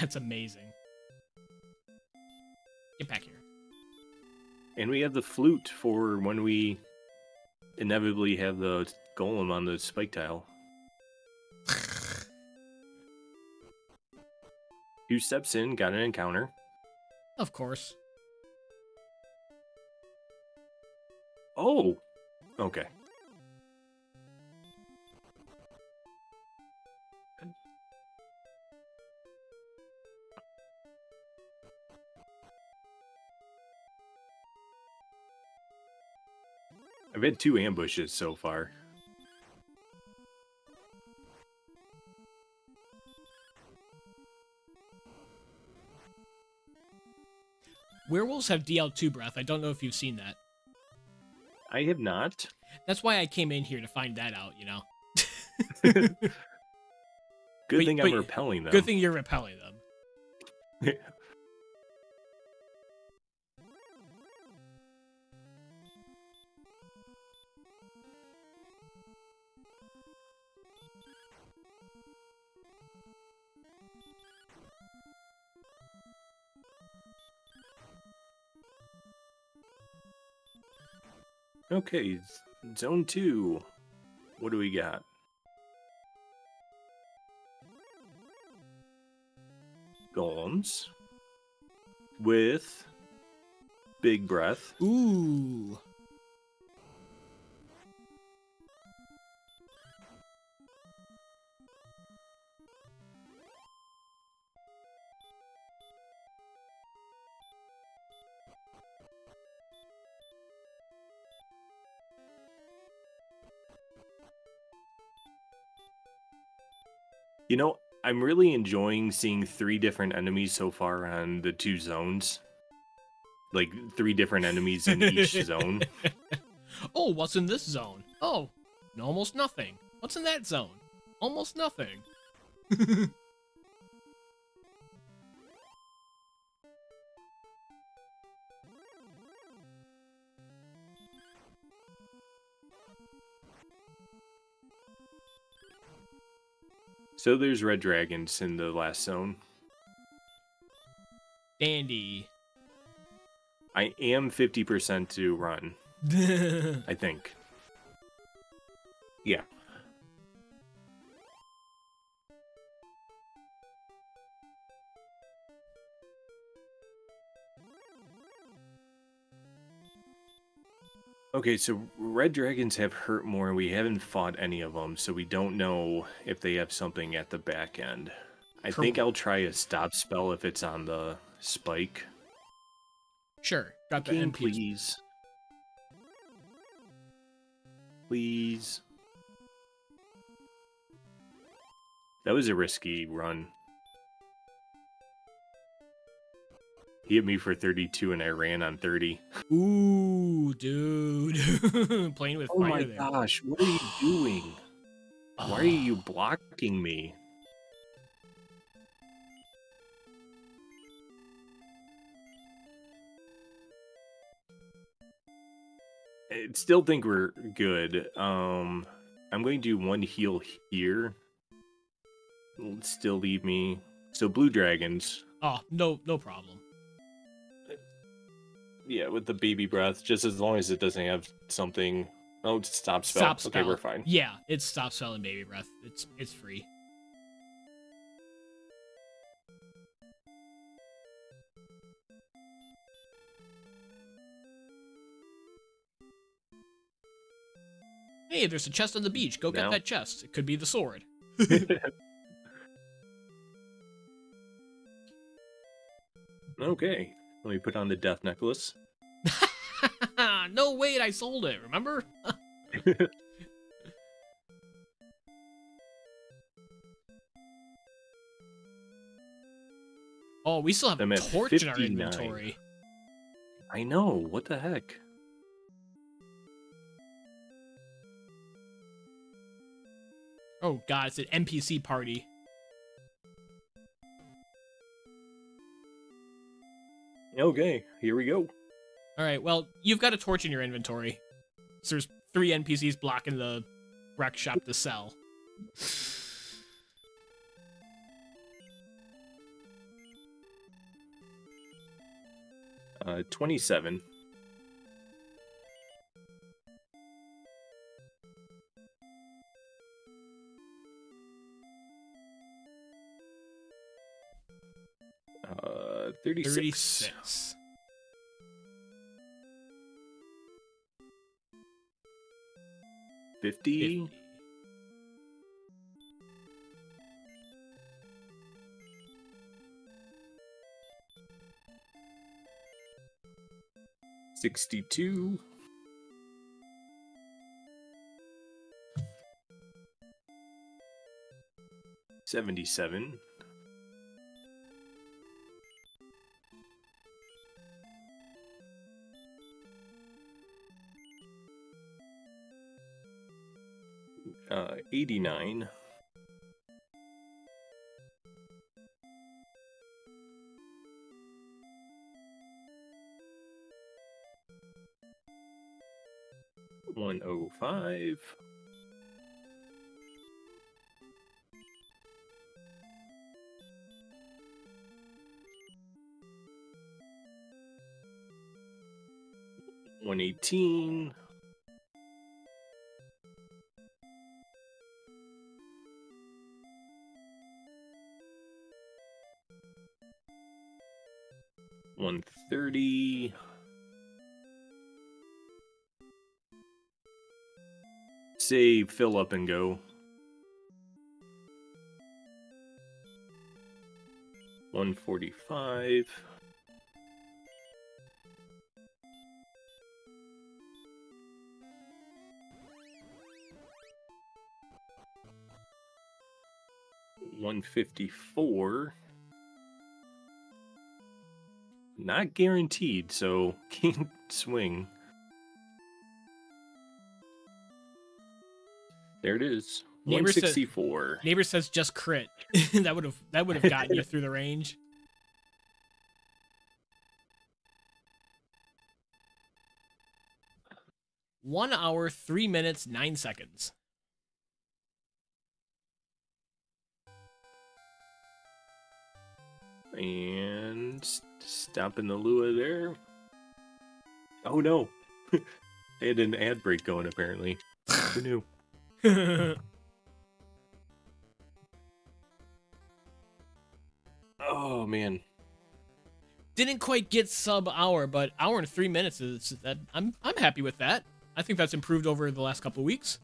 That's amazing. Get back here. And we have the flute for when we inevitably have the golem on the spike tile. (laughs) Two steps in, got an encounter. Of course. Oh, okay. I've had two ambushes so far. Werewolves have DL2 breath. I don't know if you've seen that. I have not. That's why I came in here to find that out, you know. (laughs) Good But- thing but- I'm repelling them. Good thing you're repelling them. (laughs) Okay, zone two. What do we got? Golems with big breath. Ooh. You know, I'm really enjoying seeing three different enemies so far on the two zones. Like three different enemies in each (laughs) zone. oh, what's in this zone? Oh, almost nothing. What's in that zone? Almost nothing. (laughs) So there's red dragons in the last zone. Dandy. I am 50% to run, (laughs) I think. Yeah. Okay, so red dragons have hurt more. We haven't fought any of them, so we don't know if they have something at the back end. I think I'll try a stop spell if it's on the spike. sure. Got the Game, please. Please. That was a risky run. He hit me for 32 and I ran on 30. Ooh, dude. (laughs) Playing with Oh fire my there. gosh, what are you (sighs) doing? Why are you blocking me? I still think we're good. Um, I'm going to do one heal here. It'll Still leave me. So blue dragons. Oh, no, no problem. Yeah, with the baby breath, just as long as it doesn't have something Oh, stop spell. Stop Okay, we're fine. Yeah, it's stop spelling baby breath. It's it's free. Hey, there's a chest on the beach. Go get that chest. It could be the sword. (laughs) (laughs) okay. Let me put on the death necklace. (laughs) no, wait, I sold it. Remember? (laughs) Oh, we still have I'm a torch in our inventory. I know. What the heck? Oh god, it's an NPC party. Okay, here we go. All right, well, you've got a torch in your inventory. So there's three NPCs blocking the wreck shop to sell. Uh, 27. 36. 36. Fifty. 50. Sixty-two. Seventy-seven. Uh, eighty-nine. One oh five. One eighteen. One thirty. Say fill up and go. One forty five. One fifty four. Not guaranteed, so (laughs) can't swing. There it is. Neighbor said- 164. Neighbor says just crit. (laughs) that would have that would have gotten you through the range. One hour, three minutes, nine seconds. And s- stopping the Lua there. Oh no. (laughs) they had an ad break going apparently. Who knew? (laughs) Oh man. Didn't quite get sub hour, but hour and three minutes is that I'm I'm happy with that. I think that's improved over the last couple of weeks.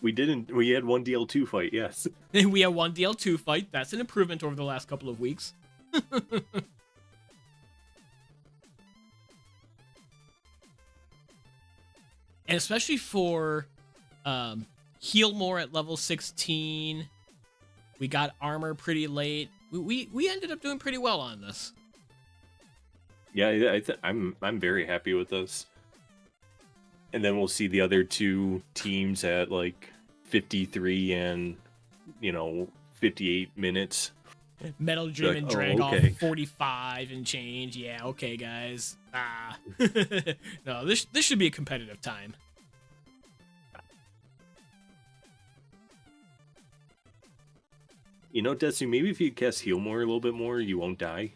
We didn't we had one DL2 fight, yes. (laughs) we had one DL2 fight. That's an improvement over the last couple of weeks. (laughs) and especially for um, heal more at level 16. We got armor pretty late. We, we, we ended up doing pretty well on this. Yeah, I th- I'm I'm very happy with this. And then we'll see the other two teams at like 53 and you know 58 minutes. Metal Dream like, and oh, Drag okay. off 45 and change. Yeah, okay, guys. Ah. (laughs) no, this this should be a competitive time. You know, Destiny, maybe if you cast heal more a little bit more, you won't die.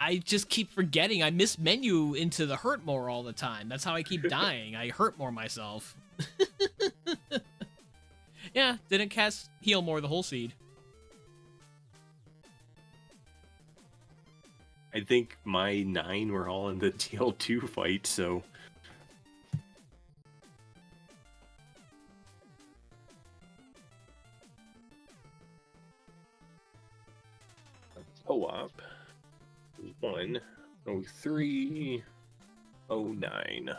I just keep forgetting. I miss menu into the hurt more all the time. That's how I keep (laughs) dying. I hurt more myself. (laughs) yeah, didn't cast heal more the whole seed. I think my nine were all in the (laughs) DL2 fight, so co-op one oh three oh nine.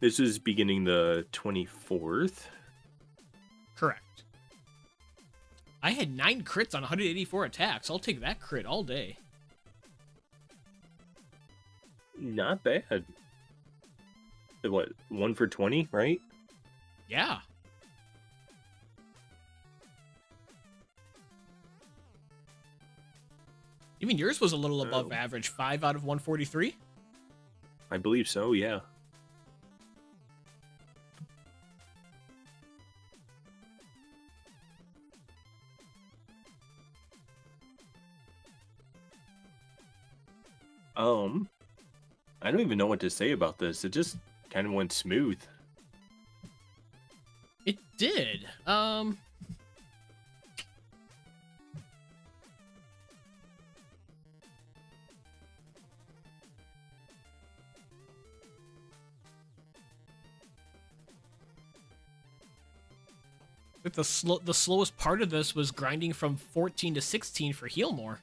This is beginning the twenty fourth. Correct. I had nine crits on 184 attacks. I'll take that crit all day. Not bad. What one for twenty, right? Yeah. Even yours was a little above Oh. average. Five out of 143. I believe so. Yeah. Um, I don't even know what to say about this. It just kind of went smooth. It did. Um. The slow, the slowest part of this was grinding from 14 to 16 for heal more.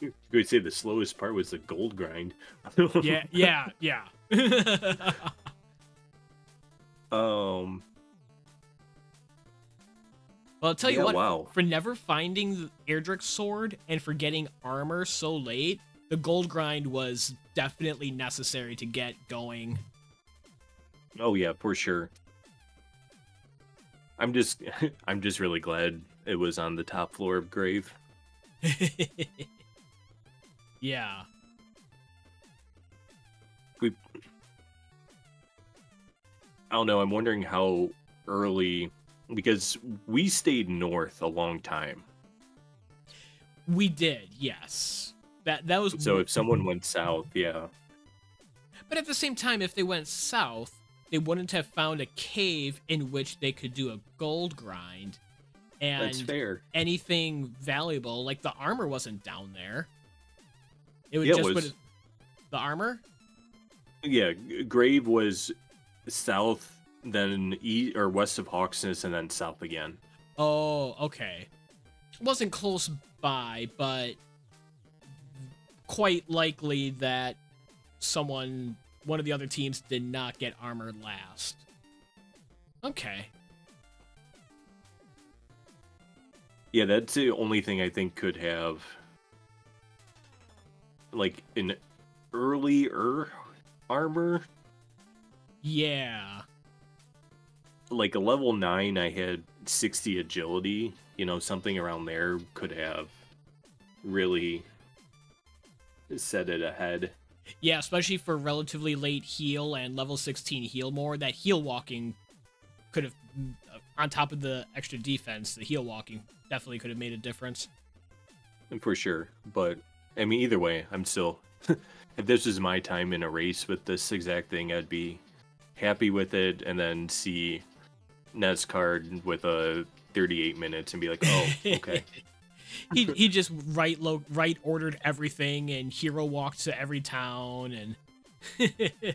(laughs) You could say the slowest part was the gold grind. (laughs) Yeah, yeah, yeah. (laughs) um. Well, I'll tell you what. wow. For never finding the Erdrick sword and for getting armor so late, the gold grind was definitely necessary to get going. Oh yeah, for sure. I'm just I'm just really glad it was on the top floor of Grave. Yeah. We I don't know, I'm wondering how early because we stayed north a long time. We did, yes. That that was So if someone went south, yeah. But at the same time, if they went south, they wouldn't have found a cave in which they could do a gold grind. And That's fair. anything valuable, like the armor wasn't down there. It would Yeah, it just was. would the armor? Yeah, Grave was south then east or west of Hauksness and then south again. Oh, okay. Wasn't close by, but quite likely that someone, one of the other teams, did not get armor last. Okay. Yeah, that's the only thing I think could have like an earlier armor. Yeah. Like a level 9 I had 60 agility, you know, something around there could have really set it ahead. Yeah, especially for relatively late heal and level 16 heal more. That heal walking could have, uh, on top of the extra defense, the heal walking definitely could have made a difference. For sure. But I mean either way, I'm still if (laughs) this was my time in a race with this exact thing, I'd be happy with it and then see Nets card with a 38 minutes and be like, "Oh, (laughs) okay." he he just right low right ordered everything and hero walked to every town and (laughs)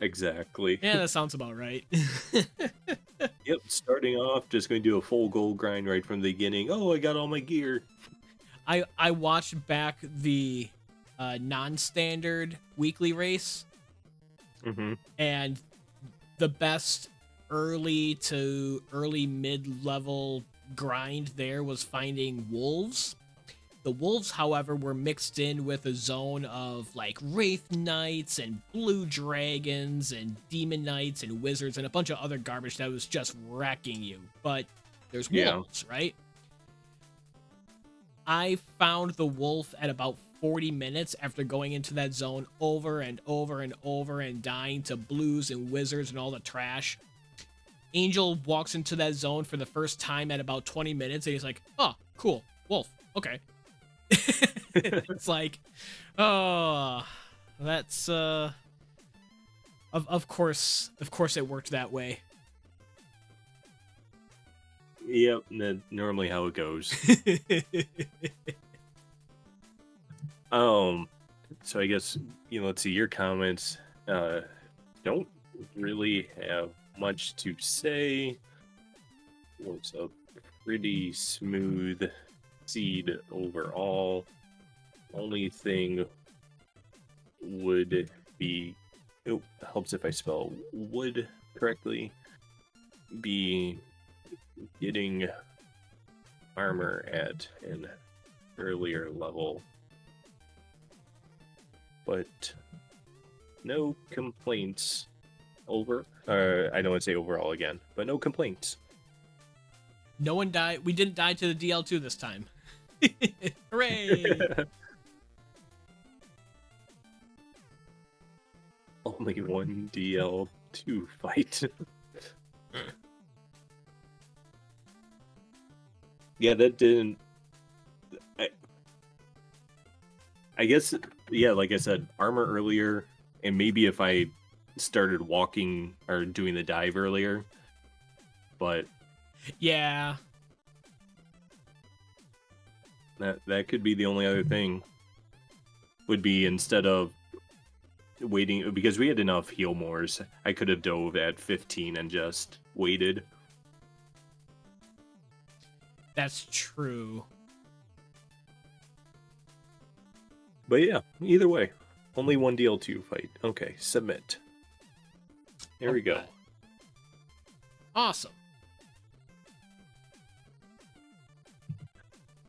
exactly. yeah, that sounds about right. Yep, starting off just going to do a full gold grind right from the beginning. Oh, I got all my gear. I I watched back the uh, non-standard weekly race hmm and the best early to early mid level grind there was finding wolves. The wolves, however, were mixed in with a zone of like wraith knights and blue dragons and demon knights and wizards and a bunch of other garbage that was just wrecking you. But there's Yeah. wolves, right? I found the wolf at about 40 minutes after going into that zone over and over and over and dying to blues and wizards and all the trash. Angel walks into that zone for the first time at about 20 minutes, and he's like, "Oh, cool, wolf, okay." (laughs) it's like, oh, that's uh, of of course, of course, it worked that way. Yep, normally how it goes. (laughs) um, so I guess you know, let's see your comments. Uh, don't really have much to say. Was a pretty smooth seed overall. Only thing would be it helps if I spell would correctly. Be getting armor at an earlier level. But no complaints over. Uh, I don't want to say overall again, but no complaints. No one died. We didn't die to the DL2 this time. (laughs) Hooray! (laughs) Only one DL2 fight. (laughs) yeah, that didn't. I, I guess, yeah, like I said, armor earlier, and maybe if I started walking or doing the dive earlier, but yeah, that that could be the only other thing. Would be instead of waiting because we had enough heal mores, I could have dove at 15 and just waited. That's true. But yeah, either way, only one DL2 fight. Okay, submit. There we go. Awesome.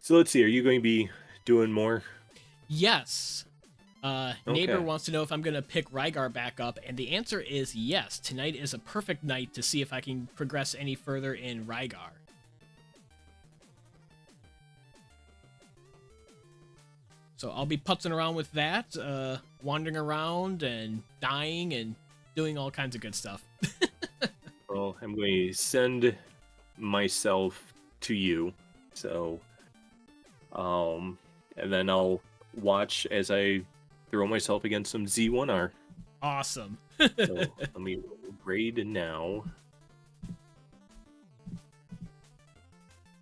So let's see. Are you going to be doing more? Yes. Uh, neighbor wants to know if I'm gonna pick Rygar back up, and the answer is yes. Tonight is a perfect night to see if I can progress any further in Rygar. So I'll be putzing around with that, uh, wandering around and dying and doing all kinds of good stuff. (laughs) Well, I'm going to send myself to you. So, um, and then I'll watch as I throw myself against some Z1R. Awesome. (laughs) So let me raid now.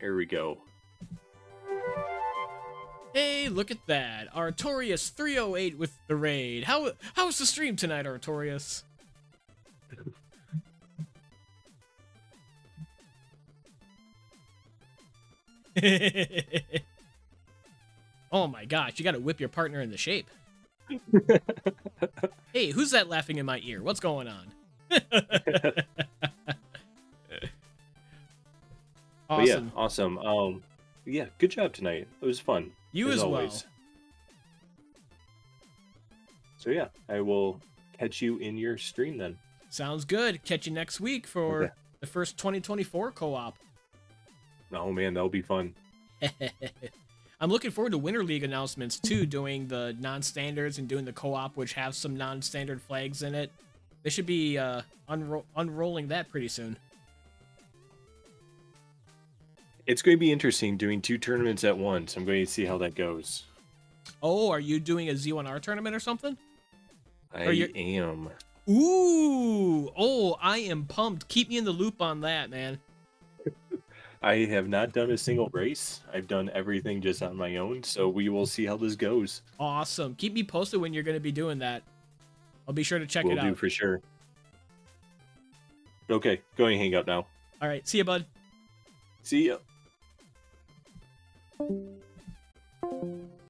There we go. Hey, look at that. Artorious 308 with the raid. How how's the stream tonight, Artorious? (laughs) oh my gosh, you gotta whip your partner into shape. (laughs) hey, who's that laughing in my ear? What's going on? (laughs) But yeah, awesome. awesome. Um, yeah, good job tonight. It was fun. you as, well. So yeah, I will catch you in your stream then. Sounds good. Catch you next week for Okay. the first 2024 co-op. Oh man, that'll be fun. (laughs) I'm looking forward to Winter League announcements too, (laughs) doing the non-standards and doing the co-op, which have some non-standard flags in it. They should be uh, unro- unrolling that pretty soon. It's going to be interesting doing two tournaments at once. I'm going to see how that goes. Oh, are you doing a Z1R tournament or something? I you're- am. Ooh, oh, I am pumped. Keep me in the loop on that, man. (laughs) I have not done a single race. I've done everything just on my own, so we will see how this goes. Awesome. Keep me posted when you're going to be doing that. I'll be sure to check we'll it do out. for sure. Okay, going hang up now. All right, see you, bud. See ya. Thank you.